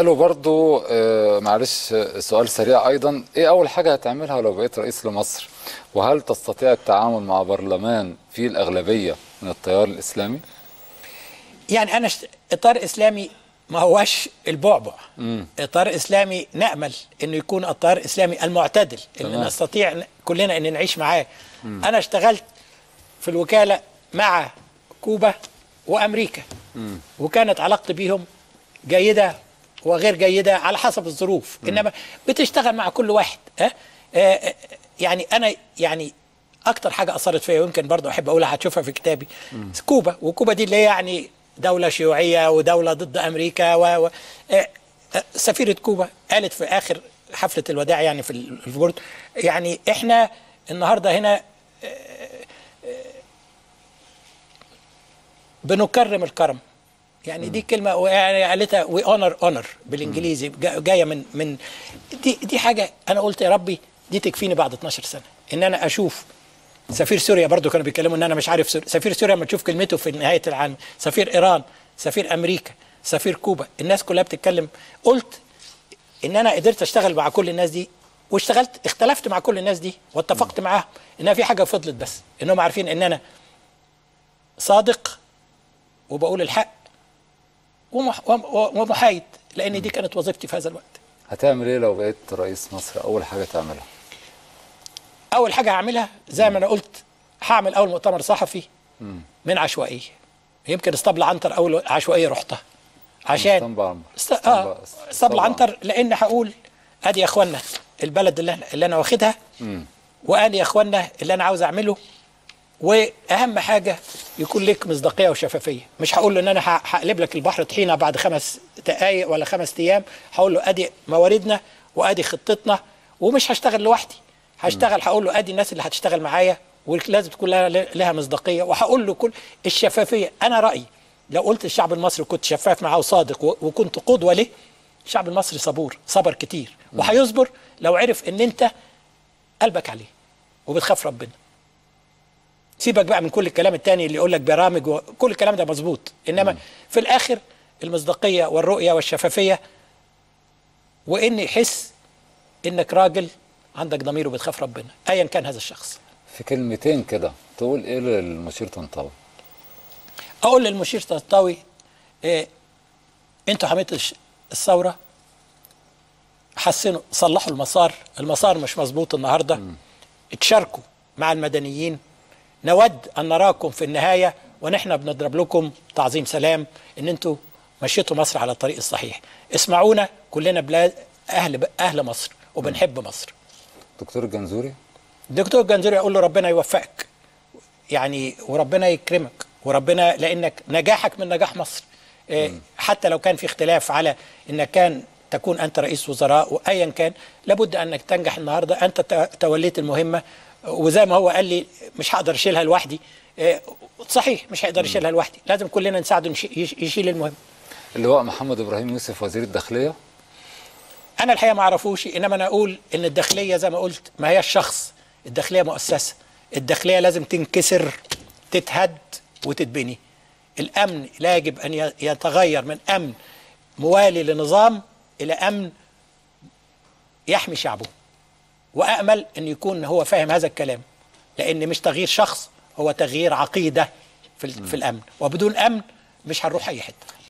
قالوا برضو آه، معلش سؤال سريع أيضا. إيه أول حاجة هتعملها لو بقيت رئيس لمصر؟ وهل تستطيع التعامل مع برلمان فيه الأغلبية من التيار الإسلامي؟ يعني أنا. إطار إسلامي ما هواش البعبع. إطار إسلامي نأمل إنه يكون إطار إسلامي المعتدل اللي تمام. نستطيع ن- كلنا إن نعيش معاه. أنا اشتغلت في الوكالة مع كوبا وأمريكا. وكانت علاقتي بيهم جيدة وغير جيدة على حسب الظروف. إنما بتشتغل مع كل واحد ها؟ آه، آه، يعني أنا يعني أكتر حاجة أثرت فيا ويمكن برضه أحب أقولها هتشوفها في كتابي كوبا. وكوبا دي اللي هي يعني دولة شيوعية ودولة ضد أمريكا و, و آه، آه، سفيرة كوبا قالت في آخر حفلة الوداع يعني في ال- في البورد يعني إحنا النهارده هنا بنكرم الكرم. يعني دي كلمة يعني قالتها we honor honor بالإنجليزي جا- جاية من من دي دي حاجة أنا قلت يا ربي دي تكفيني بعد 12 سنة. إن أنا أشوف سفير سوريا برضو كانوا بيتكلموا إن أنا مش عارف سوريا. سفير سوريا لما تشوف كلمته في نهاية العام سفير إيران سفير أمريكا سفير كوبا الناس كلها بتتكلم. قلت إن أنا قدرت أشتغل مع كل الناس دي واشتغلت اختلفت مع كل الناس دي واتفقت معاهم إنها في حاجة فضلت بس إنهم عارفين إن أنا صادق وبقول الحق ومحايد لأن دي كانت وظيفتي في هذا الوقت. هتعمل إيه لو بقيت رئيس مصر؟ أول حاجة تعملها؟ أول حاجة هعملها زي ما أنا قلت هعمل أول مؤتمر صحفي من عشوائية. يمكن اسطبل عنتر أول عشوائية رحتها. عشان. است... اسطبل عنتر. لأن هقول أدي يا اخوانا البلد اللي أنا, اللي أنا واخدها وأدي يا اخوانا اللي أنا عاوز أعمله وأهم حاجة يكون لك مصداقية وشفافية. مش هقول له إن أنا هقلب لك البحر طحينة بعد خمس دقائق ولا خمس أيام. هقول له أدي مواردنا وأدي خطتنا ومش هشتغل لوحدي. هشتغل هقول له أدي الناس اللي هتشتغل معايا ولازم تكون لها, لها مصداقية. وهقول له كل الشفافية. أنا رأيي لو قلت الشعب المصري كنت شفاف معاه وصادق وكنت قدوة له الشعب المصري صبور صبر كتير. وهيصبر لو عرف إن أنت قلبك عليه وبتخاف ربنا. سيبك بقى من كل الكلام التاني اللي يقول لك برامج وكل الكلام ده مظبوط. إنما في الآخر المصداقية والرؤية والشفافية وإن يحس إنك راجل عندك ضمير وبتخاف ربنا ايا كان هذا الشخص. في كلمتين كده تقول إيه للمشير طنطاوي؟ أقول للمشير طنطاوي إيه أنتوا حميت الثورة حسنوا صلحوا المسار المسار مش مظبوط النهارده اتشاركوا مع المدنيين نود أن نراكم في النهاية ونحن بنضرب لكم تعظيم سلام إن أنتوا مشيتوا مصر على الطريق الصحيح. اسمعونا كلنا بلاد أهل أهل مصر وبنحب مصر. دكتور الجنزوري؟ الدكتور جنزوري يقول له ربنا يوفقك يعني وربنا يكرمك وربنا لأنك نجاحك من نجاح مصر. إيه، حتى لو كان في اختلاف على انك كان تكون أنت رئيس وزراء وايا كان لابد أنك تنجح النهارده. أنت ت- توليت المهمة. وزي ما هو قال لي مش هقدر أشيلها لوحدي. إيه، صحيح مش هيقدر يشيلها لوحدي. لازم كلنا نساعده يشيل المهمة. اللواء محمد إبراهيم يوسف وزير الداخلية. أنا الحقيقة ما أعرفوش إنما أنا أقول إن الداخلية زي ما قلت ما هي الشخص. الداخلية مؤسسة. الداخلية لازم تنكسر تتهد وتتبني. الأمن لا يجب أن ي- يتغير من أمن موالي لنظام إلى أمن يحمي شعبه وامل أن يكون هو فاهم هذا الكلام لأن مش تغيير شخص هو تغيير عقيدة في, في الأمن. وبدون أمن مش هنروح أي حتة.